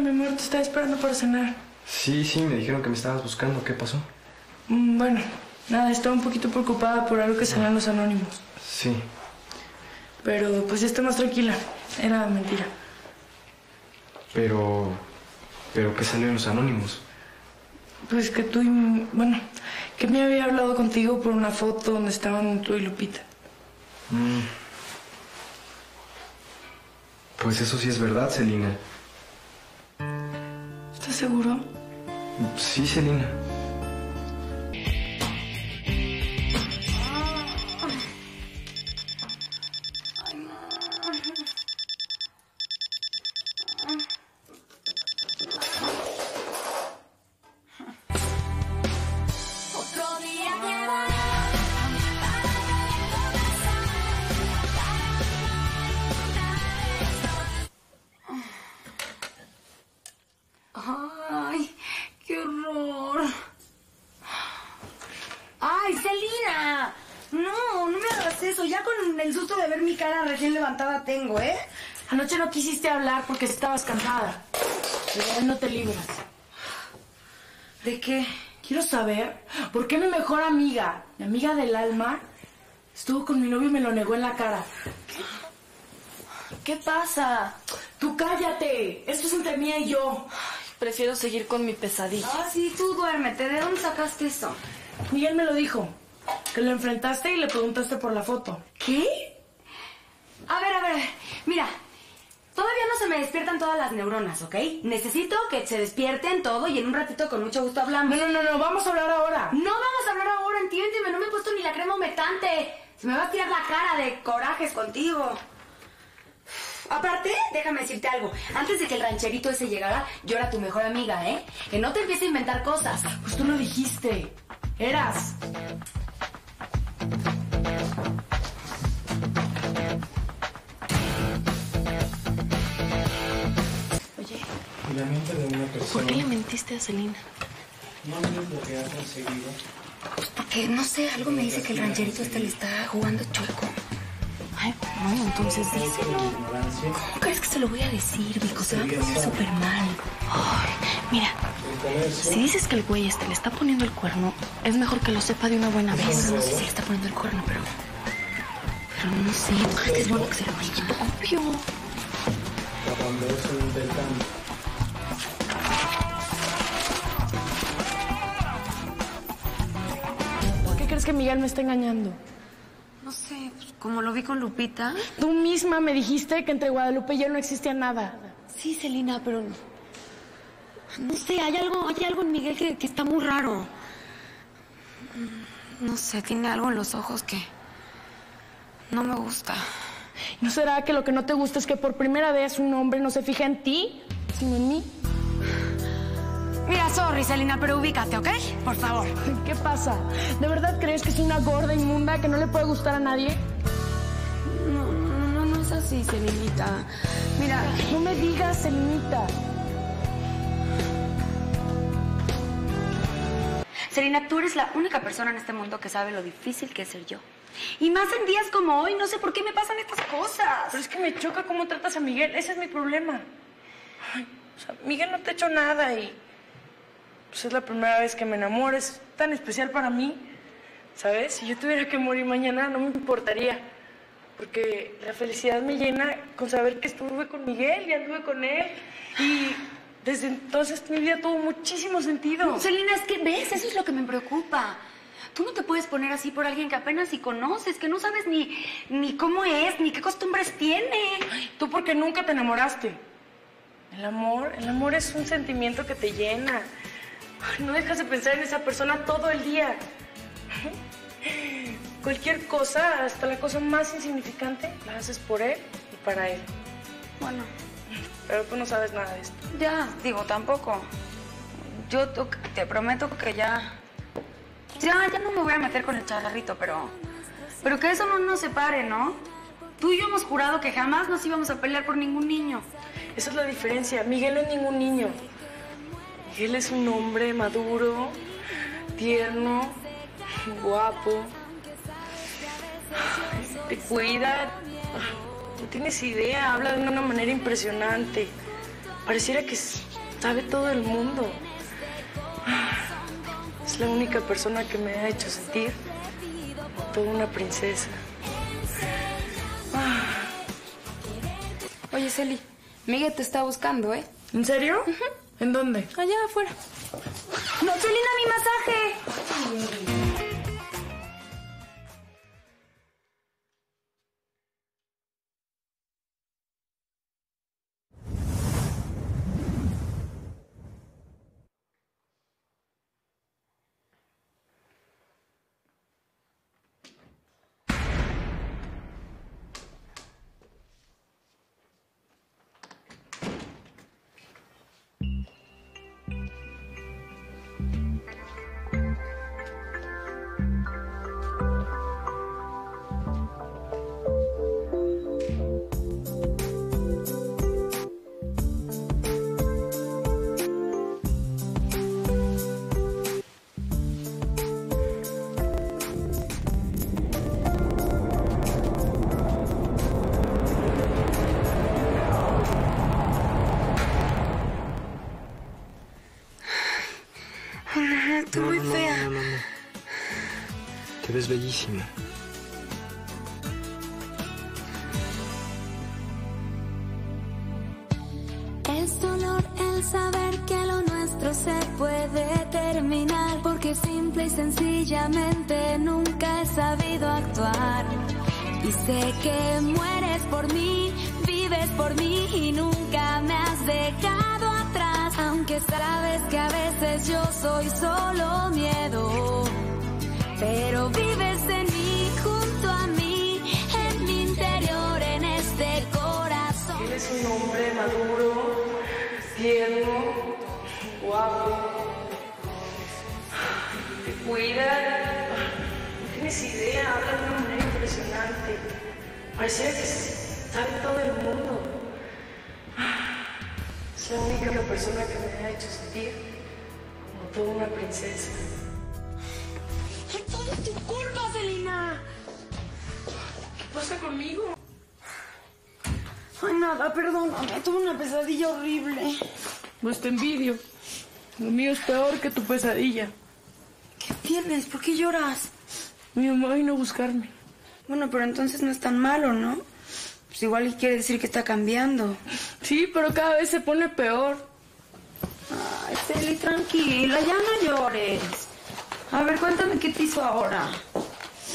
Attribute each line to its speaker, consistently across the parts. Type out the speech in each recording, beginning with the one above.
Speaker 1: Mi amor, te estaba esperando para cenar.
Speaker 2: Sí, sí, me dijeron que me estabas buscando. ¿Qué pasó?
Speaker 1: Mm, Bueno, nada, estaba un poquito preocupada por algo que salió en los anónimos.
Speaker 2: Sí.
Speaker 1: Pero pues ya estoy más tranquila. Era mentira.
Speaker 2: Pero... ¿Pero qué salió en los anónimos?
Speaker 1: Pues que tú y... Bueno, que me había hablado contigo por una foto donde estaban tú y Lupita.
Speaker 2: Mm. Pues eso sí es verdad, Celina.
Speaker 1: ¿Estás seguro?
Speaker 2: Sí, Celina.
Speaker 3: Celina. No, no me hagas eso. Ya con el susto de ver mi cara recién levantada tengo, ¿eh?
Speaker 1: Anoche no quisiste hablar porque estabas cansada. Pero no te libras.
Speaker 3: ¿De qué?
Speaker 1: Quiero saber por qué mi mejor amiga, mi amiga del alma, estuvo con mi novio y me lo negó en la cara.
Speaker 3: ¿Qué pasa?
Speaker 1: Tú cállate. Esto es entre mía y yo. Prefiero seguir con mi pesadilla.
Speaker 3: Ah, sí, tú duérmete. ¿De dónde sacaste eso?
Speaker 1: Miguel me lo dijo. Que lo enfrentaste y le preguntaste por la foto.
Speaker 3: ¿Qué? A ver, a ver, mira. Todavía no se me despiertan todas las neuronas, ¿ok? Necesito que se despierten todo y en un ratito con mucho gusto hablamos.
Speaker 1: No, no, no, no. Vamos a hablar ahora.
Speaker 3: No vamos a hablar ahora, entiéndeme, no me he puesto ni la crema humectante. Se me va a tirar la cara de corajes contigo. Aparte, déjame decirte algo. Antes de que el rancherito ese llegara, yo era tu mejor amiga, ¿eh? Que no te empieces a inventar cosas.
Speaker 1: Pues tú lo dijiste. Eras.
Speaker 4: La mente de una persona
Speaker 1: ¿por qué le mentiste a Celina?
Speaker 4: no es lo que ha conseguido.
Speaker 3: Pues porque, no sé, algo me dice que el rancherito este le está jugando chueco.
Speaker 1: Ay, no, entonces díselo.
Speaker 4: Ignorancia,
Speaker 3: ¿Cómo crees que se lo voy a decir, Vico? Se va a poner súper mal.
Speaker 1: Ay, mira, si dices que el güey este le está poniendo el cuerno, es mejor que lo sepa de una buena vez.
Speaker 3: No sé si le está poniendo el cuerno, pero... Pero no sé, ¿tú crees que es bueno que se lo diga?
Speaker 1: Obvio.
Speaker 4: cuando es un intercambio.
Speaker 1: Que Miguel me está engañando?
Speaker 3: No sé, pues, como lo vi con Lupita.
Speaker 1: Tú misma me dijiste que entre Guadalupe y yo no existía nada.
Speaker 3: Sí, Celina, pero... No sé, hay algo, hay algo en Miguel que, que está muy raro. No sé, tiene algo en los ojos que... No me gusta.
Speaker 1: ¿No será que lo que no te gusta es que por primera vez un hombre no se fija en ti, sino en mí?
Speaker 3: Mira, sorry, Celina, pero ubícate, ¿ok? Por favor.
Speaker 1: ¿Qué pasa? ¿De verdad crees que soy una gorda inmunda que no le puede gustar a nadie?
Speaker 3: No, no, no, no es así, Celinita. Mira,
Speaker 1: No me digas, Selinita.
Speaker 3: Celina, tú eres la única persona en este mundo que sabe lo difícil que es ser yo. Y más en días como hoy, no sé por qué me pasan estas cosas.
Speaker 1: Pero es que me choca cómo tratas a Miguel. Ese es mi problema. Ay, o sea, Miguel no te ha hecho nada y... Pues es la primera vez que me enamoro. Es tan especial para mí. ¿Sabes? Si yo tuviera que morir mañana, no me importaría. Porque la felicidad me llena con saber que estuve con Miguel y anduve con él. Y desde entonces mi vida tuvo muchísimo sentido.
Speaker 3: Celina, es que ves, eso es lo que me preocupa. Tú no te puedes poner así por alguien que apenas si conoces, que no sabes ni, ni cómo es, ni qué costumbres tiene.
Speaker 1: Tú porque nunca te enamoraste. El amor, el amor es un sentimiento que te llena. Ay, No dejas de pensar en esa persona todo el día. Cualquier cosa, hasta la cosa más insignificante, la haces por él y para él.
Speaker 3: Bueno,
Speaker 1: Pero tú no sabes nada de esto.
Speaker 3: ya, digo, tampoco. Yo te prometo que ya... Ya, ya no me voy a meter con el chagarrito, pero... Pero que eso no nos separe, ¿no? Tú y yo hemos jurado que jamás nos íbamos a pelear por ningún niño.
Speaker 1: Esa es la diferencia. Miguel no es ningún niño. Miguel es un hombre maduro, tierno, guapo. Te cuida. No tienes idea, habla de una manera impresionante. Pareciera que, sabe todo el mundo. Es la única persona que me ha hecho sentir toda una princesa.
Speaker 3: Oye, Celi, Miguel te está buscando, ¿eh?
Speaker 1: ¿En serio? ¿En dónde?
Speaker 3: Allá afuera. ¡No, Celina, mi masaje!
Speaker 2: Ves bellísima.
Speaker 5: Es dolor el saber que lo nuestro se puede terminar porque simple y sencillamente nunca he sabido actuar. Y sé que mueres por mí, vives por mí y nunca me has dejado atrás, aunque sabes que a veces yo soy solo miedo. Pero vives en mí, junto a mí, en mi interior, en este corazón.
Speaker 1: Eres un hombre maduro, tierno, guapo. Te cuida. No tienes idea, habla de una manera impresionante. Pareciera que sabe todo el mundo. Es la única persona que me ha hecho sentir como toda una princesa.
Speaker 3: ¡Todo es tu culpa, Celina!
Speaker 1: ¿Qué pasa conmigo?
Speaker 3: Ay, nada, perdóname. Tuve una pesadilla horrible.
Speaker 1: Pues te envidio. Lo mío es peor que tu pesadilla.
Speaker 3: ¿Qué tienes? ¿Por qué lloras?
Speaker 1: Mi mamá vino a buscarme.
Speaker 3: Bueno, pero entonces no es tan malo, ¿no? Pues igual quiere decir que está cambiando.
Speaker 1: Sí, pero cada vez se pone peor.
Speaker 3: Ay, Celi, tranquila, ya no llores. A ver, cuéntame qué te hizo ahora.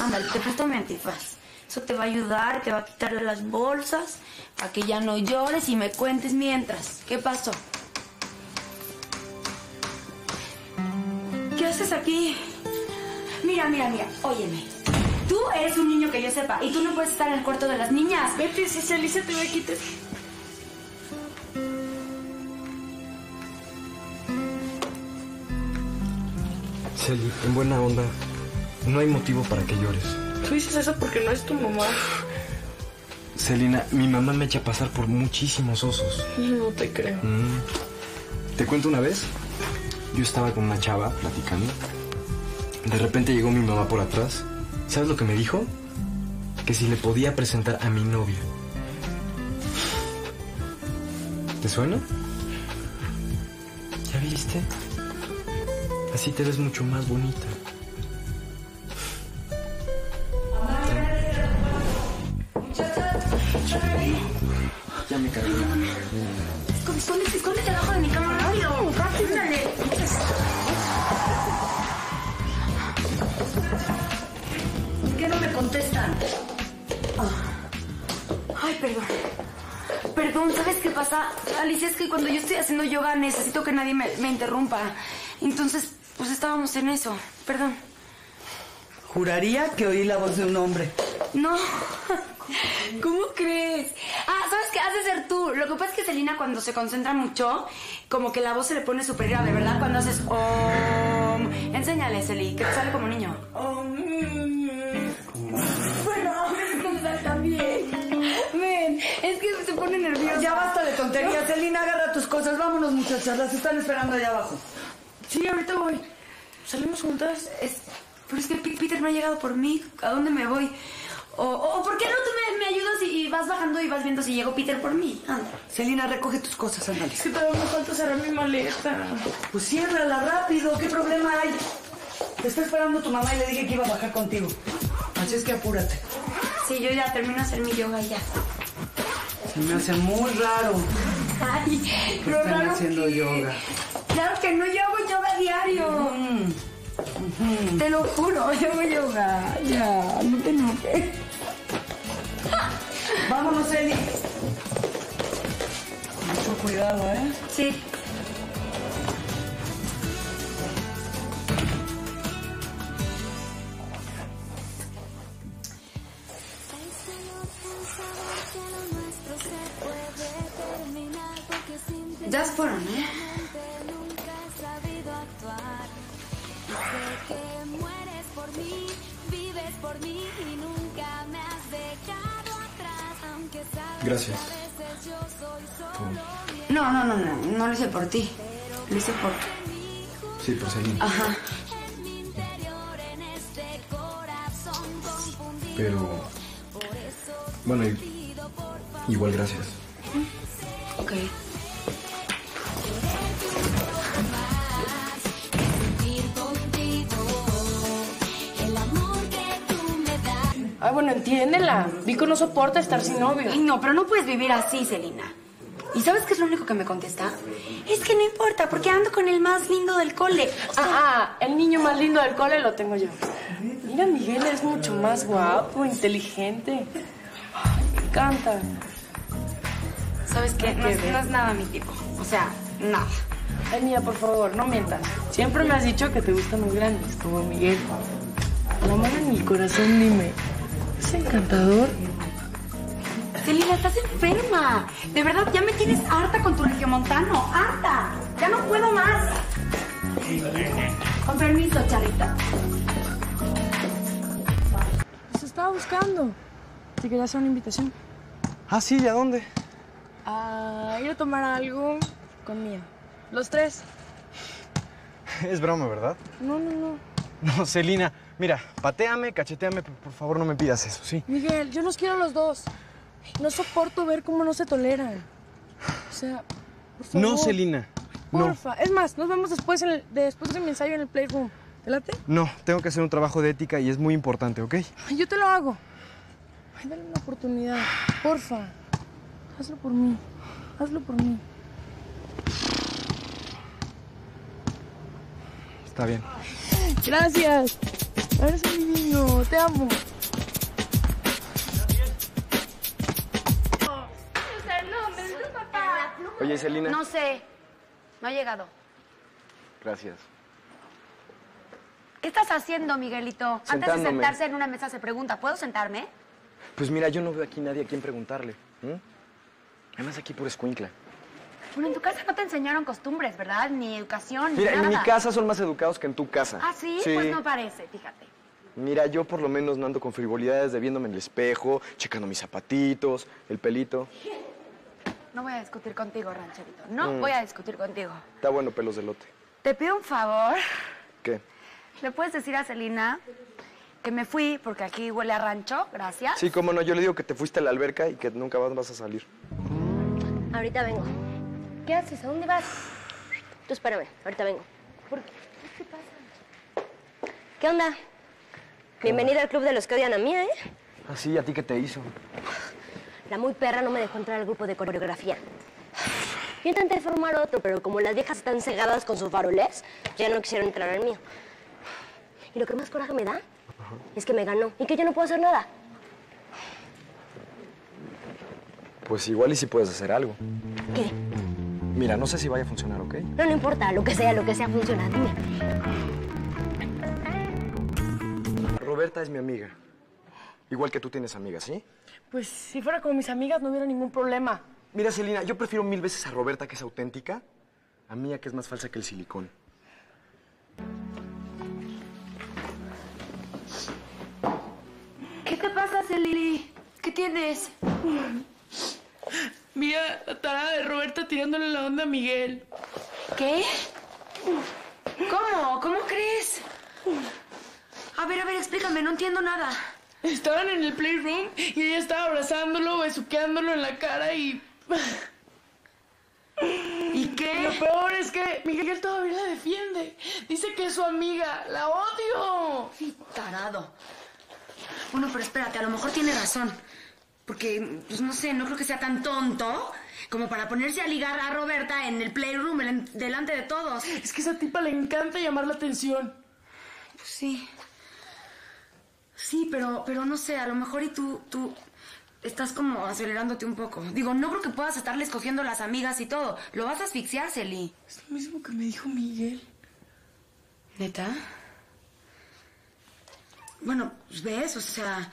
Speaker 3: Ándale, te presto mi antifaz. Eso te va a ayudar, te va a quitarle las bolsas, para que ya no llores y me cuentes mientras. ¿Qué pasó? ¿Qué haces aquí? Mira, mira, mira, óyeme. Tú eres un niño que yo sepa y tú no puedes estar en el cuarto de las niñas.
Speaker 1: Vete, si Celisa te va a quitar.
Speaker 2: En buena onda, no hay motivo para que llores.
Speaker 1: Tú dices eso porque no es tu mamá.
Speaker 2: Celina, mi mamá me echa a pasar por muchísimos osos.
Speaker 1: No te creo.
Speaker 2: Mm. Te cuento una vez. Yo estaba con una chava platicando. De repente llegó mi mamá por atrás. ¿Sabes lo que me dijo? Que si le podía presentar a mi novia. ¿Te suena? ¿Ya viste? Así te ves mucho más bonita. Ya me cargué.
Speaker 3: Escóndete, escóndete, abajo de mi cama. ¿Por qué no me contestan? Ah. Ay, perdón. Perdón, ¿sabes qué pasa? Alicia, es que cuando yo estoy haciendo yoga necesito que nadie me, me interrumpa. Entonces, estábamos en eso. Perdón.
Speaker 6: Juraría que oí la voz de un hombre.
Speaker 3: No. ¿Cómo crees? Ah, ¿sabes qué? Has de ser tú. Lo que pasa es que Selina cuando se concentra mucho, como que la voz se le pone súper grave, ¿verdad? Cuando haces om. Enséñale, Celi, que te sale como niño. Bueno, también. Ven, es que se pone nerviosa.
Speaker 6: Ya basta de tonterías, Celina, agarra tus cosas. Vámonos, muchachas, las están esperando allá abajo.
Speaker 1: Sí, ahorita voy. Salimos juntas.
Speaker 3: Es- pero es que Peter no ha llegado por mí. ¿A dónde me voy? O, o ¿por qué no tú me, me ayudas y, y vas bajando? y vas viendo si llegó Peter por mí. Anda.
Speaker 6: Celina, recoge tus cosas, ándale.
Speaker 1: Es que todavía me falta cerrar mi maleta.
Speaker 6: Pues ciérrala rápido, ¿qué problema hay? Te está esperando tu mamá y le dije que iba a bajar contigo. Así es que apúrate.
Speaker 3: Sí, yo ya termino de hacer mi yoga y ya.
Speaker 6: Se me hace muy raro
Speaker 3: Ay, pero
Speaker 6: estén
Speaker 3: raro
Speaker 6: haciendo
Speaker 3: que-
Speaker 6: yoga.
Speaker 3: Claro que no, yo hago yoga diario. Te lo juro, yo hago yoga. Ya, no te enojes.
Speaker 6: Vámonos, Eli. Mucho cuidado, ¿eh?
Speaker 3: Sí.
Speaker 5: Por mí, vives por mí y nunca me has dejado atrás. Aunque sabes
Speaker 2: Gracias.
Speaker 5: que a veces yo soy solo
Speaker 3: No, no, no, no, no lo hice por ti. Lo hice por...
Speaker 2: Sí, por Celina.
Speaker 3: Ajá.
Speaker 5: en mi interior, en este corazón confundido.
Speaker 2: Pero. Bueno, y- igual gracias.
Speaker 3: Ok.
Speaker 1: Ay, bueno, entiéndela. Vico no soporta estar sin novio.
Speaker 3: Ay, no, pero no puedes vivir así, Celina. ¿Y sabes qué es lo único que me contesta? Es que no importa, porque ando con el más lindo del cole.
Speaker 1: Ah, ah, el niño más lindo del cole lo tengo yo. Mira, Miguel es mucho más guapo, inteligente. Ay, me encanta.
Speaker 3: ¿Sabes qué? No, es- no es nada mi tipo. O sea, nada.
Speaker 1: Ay, mía, por favor, no mientas. Siempre me has dicho que te gustan muy grandes, como Miguel. La mano en el corazón, dime. ¿Es encantador?
Speaker 3: Celina, estás enferma. De verdad, ya me tienes harta con tu regiomontano. ¡Harta! Ya no puedo más. Con permiso, charrita.
Speaker 1: Se estaba buscando. Te quería hacer una invitación.
Speaker 2: Ah, sí, ¿y a dónde?
Speaker 1: A ir a tomar algo con Mía. Los tres.
Speaker 2: Es broma, ¿verdad?
Speaker 1: No, no, no.
Speaker 2: No, Celina, mira, pateame, cacheteame, pero por favor no me pidas eso, ¿sí?
Speaker 1: Miguel, yo los quiero a los dos. No soporto ver cómo no se toleran. O sea, por favor.
Speaker 2: No, Celina, no.
Speaker 1: Porfa. Es más, nos vemos después, en el- después de mi ensayo en el Playroom. ¿Te late?
Speaker 2: No, tengo que hacer un trabajo de ética y es muy importante, ¿ok?
Speaker 1: Ay, Yo te lo hago. Ay, dale una oportunidad. Porfa. Hazlo por mí. Hazlo por mí.
Speaker 2: Está bien.
Speaker 1: Gracias. Eres mi niño. Te amo.
Speaker 2: Oye, Celina.
Speaker 3: No sé. No ha llegado.
Speaker 2: Gracias.
Speaker 3: ¿Qué estás haciendo, Miguelito? Antes de
Speaker 2: Sentándome.
Speaker 3: sentarse en una mesa se pregunta, ¿puedo sentarme?
Speaker 2: Pues mira, yo no veo aquí nadie a quien preguntarle. Además, aquí pura escuincla.
Speaker 3: Bueno, en tu casa no te enseñaron costumbres, ¿verdad? Ni educación,
Speaker 2: Mira,
Speaker 3: ni
Speaker 2: en mi
Speaker 3: nada.
Speaker 2: casa son más educados que en tu casa.
Speaker 3: ¿Ah, sí? Pues no parece, fíjate.
Speaker 2: Mira, yo por lo menos no ando con frivolidades de viéndome en el espejo, checando mis zapatitos, el pelito.
Speaker 3: No voy a discutir contigo, rancherito. No
Speaker 2: Mm.
Speaker 3: voy a discutir contigo.
Speaker 2: Está bueno, pelos de lote.
Speaker 3: Te pido un favor.
Speaker 2: ¿Qué?
Speaker 3: ¿Le puedes decir a Celina que me fui porque aquí huele a rancho? Gracias.
Speaker 2: Sí, cómo no, yo le digo que te fuiste a la alberca y que nunca más vas a salir.
Speaker 7: Ahorita vengo. ¿Qué haces? ¿A dónde vas? Tú espérame, ahorita vengo. ¿Por qué? ¿Qué pasa? ¿Qué onda? Bienvenida al club de los que odian a Mía, ¿eh?
Speaker 2: Ah, sí, ¿a ti qué te hizo?
Speaker 7: La muy perra no me dejó entrar al grupo de coreografía. Yo intenté formar otro, pero como las viejas están cegadas con sus faroles, ya no quisieron entrar al mío. Y lo que más coraje me da es que me ganó y que yo no puedo hacer nada.
Speaker 2: Pues igual y si puedes hacer algo.
Speaker 7: ¿Qué?
Speaker 2: Mira, no sé si vaya a funcionar, ¿ok?
Speaker 7: No, no importa, lo que sea, lo que sea funciona. Dime.
Speaker 2: Roberta es mi amiga. Igual que tú tienes amigas, ¿sí?
Speaker 1: Pues si fuera con mis amigas no hubiera ningún problema.
Speaker 2: Mira, Celina, yo prefiero mil veces a Roberta, que es auténtica, a Mía, que es más falsa que el silicón.
Speaker 3: ¿Qué te pasa, Celili? ¿Qué tienes?
Speaker 1: Mira, la tarada de Roberta tirándole la onda a Miguel.
Speaker 3: ¿Qué? ¿Cómo? ¿Cómo crees? A ver, a ver, explícame, no entiendo nada.
Speaker 1: Estaban en el playroom y ella estaba abrazándolo, besuqueándolo en la cara y...
Speaker 3: ¿Y qué?
Speaker 1: Lo peor es que Miguel todavía la defiende. Dice que es su amiga. ¡La odio!
Speaker 3: Sí, tarado. Bueno, pero espérate, a lo mejor tiene razón. Porque, pues no sé, no creo que sea tan tonto como para ponerse a ligar a Roberta en el playroom delante de todos.
Speaker 1: Es que a esa tipa le encanta llamar la atención.
Speaker 3: Pues sí. Sí, pero, pero no sé, a lo mejor y tú, tú estás como acelerándote un poco. Digo, no creo que puedas estarle escogiendo las amigas y todo. Lo vas a asfixiar, Celi.
Speaker 1: Es lo mismo que me dijo Miguel.
Speaker 3: ¿Neta? Bueno, pues ves, o sea,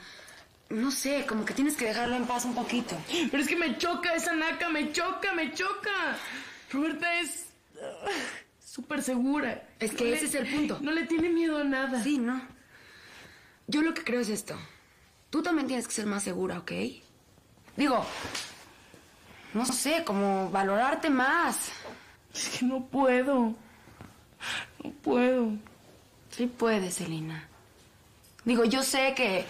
Speaker 3: no sé, como que tienes que dejarlo en paz un poquito.
Speaker 1: Pero es que me choca esa naca, me choca, me choca. Roberta es ah, súper segura.
Speaker 3: Es que
Speaker 1: No
Speaker 3: ese es el punto.
Speaker 1: No le tiene miedo a nada.
Speaker 3: Sí, ¿no? Yo lo que creo es esto. Tú también tienes que ser más segura, ¿ok? Digo, no sé, como valorarte más.
Speaker 1: Es que no puedo. No puedo.
Speaker 3: Sí puedes, Selina. Digo, yo sé que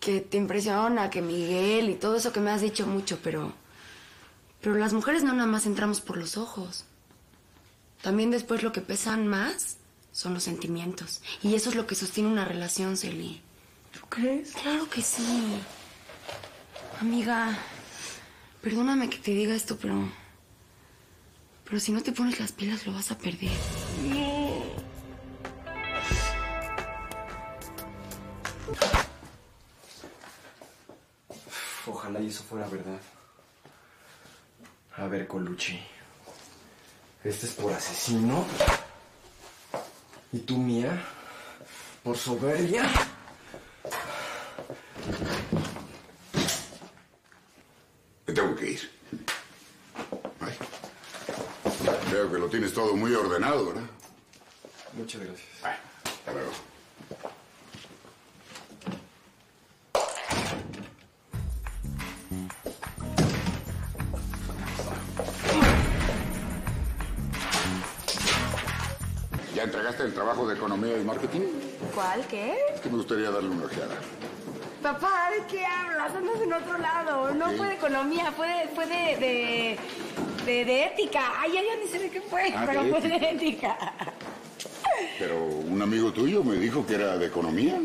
Speaker 3: que te impresiona, que Miguel y todo eso que me has dicho mucho, pero pero las mujeres no nada más entramos por los ojos. También después lo que pesan más son los sentimientos. Y eso es lo que sostiene una relación, Celi.
Speaker 1: ¿Tú crees?
Speaker 3: Claro que sí. Amiga, perdóname que te diga esto, pero. Pero si no te pones las pilas, lo vas a perder.
Speaker 2: Ojalá y eso fuera verdad. A ver, Colucci. Este es por asesino. Y tú, Mía, por soberbia.
Speaker 8: Me tengo que ir. Ay. Veo que lo tienes todo muy ordenado, ¿verdad?
Speaker 2: Muchas gracias.
Speaker 8: Hasta luego. ¿Ya entregaste el trabajo de economía y marketing?
Speaker 3: ¿Cuál? ¿Qué?
Speaker 8: Es que me gustaría darle una ojeada.
Speaker 3: Papá, ¿de qué hablas? Andas en otro lado. No fue de economía, fue de, fue de, de, de, de ética. Ay, ya, ya ni sé de qué fue,
Speaker 8: Ah,
Speaker 3: pero fue de ética.
Speaker 8: Pero un amigo tuyo me dijo que era de economía.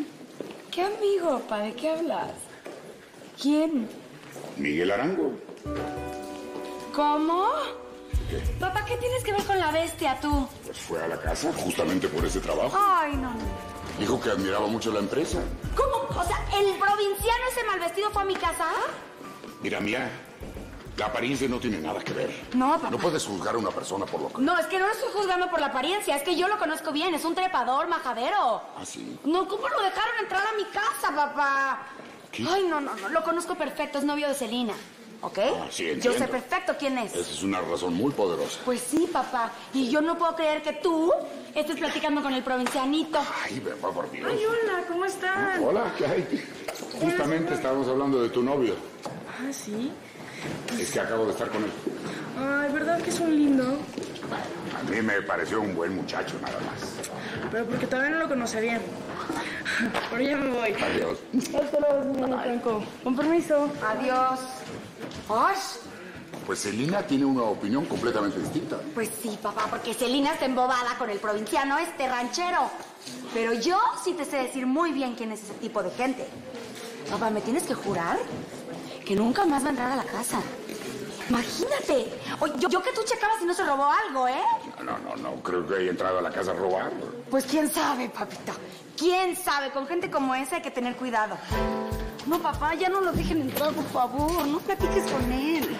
Speaker 3: ¿Qué amigo, papá? ¿De qué hablas? ¿Quién?
Speaker 8: Miguel Arango.
Speaker 3: ¿Cómo?
Speaker 8: ¿Qué?
Speaker 3: Papá, ¿qué tienes que ver con la bestia, tú?
Speaker 8: Pues fue a la casa justamente por ese trabajo.
Speaker 3: Ay, no, no.
Speaker 8: Dijo que admiraba mucho la empresa.
Speaker 3: ¿Cómo? O sea, ¿el provinciano ese mal vestido fue a mi casa?
Speaker 8: Mira, mía, la apariencia no tiene nada que ver.
Speaker 3: No, papá.
Speaker 8: No puedes juzgar a una persona por lo que...
Speaker 3: No, es que no lo estoy juzgando por la apariencia, es que yo lo conozco bien, es un trepador, majadero.
Speaker 8: Ah, sí.
Speaker 3: No, ¿cómo lo dejaron entrar a mi casa, papá?
Speaker 8: ¿Qué?
Speaker 3: Ay, no, no, no, lo conozco perfecto, es novio de Celina, ¿ok?
Speaker 8: Ah, sí,
Speaker 3: Yo sé perfecto quién es.
Speaker 8: Esa es una razón muy poderosa.
Speaker 3: Pues sí, papá, y yo no puedo creer que tú estés platicando con el provincianito.
Speaker 8: Ay, papá, por Dios.
Speaker 1: Ay, hola, ¿cómo están?
Speaker 8: Hola, ¿qué hay? Justamente estábamos hablando de tu novio.
Speaker 1: Ah, sí.
Speaker 8: Es que acabo de estar con él.
Speaker 1: Ay, ¿verdad que es un lindo?
Speaker 8: A mí me pareció un buen muchacho, nada más.
Speaker 1: Pero porque todavía no lo conoce bien. Pero ya me voy.
Speaker 8: Adiós.
Speaker 1: Hasta luego, señor Franco. Con permiso.
Speaker 3: Adiós. ¡Ay!
Speaker 8: Pues Celina tiene una opinión completamente distinta.
Speaker 3: Pues sí, papá, porque Celina está embobada con el provinciano este ranchero. Pero yo sí te sé decir muy bien quién es ese tipo de gente. Papá, ¿me tienes que jurar que nunca más va a entrar a la casa? Imagínate. Oye, yo, yo que tú checabas si no se robó algo, ¿eh?
Speaker 8: No, no, no, creo que haya entrado a la casa a robar.
Speaker 3: Pues quién sabe, papita. ¿Quién sabe? Con gente como esa hay que tener cuidado. No, papá, ya no lo dejen entrar, por favor. No platiques con él.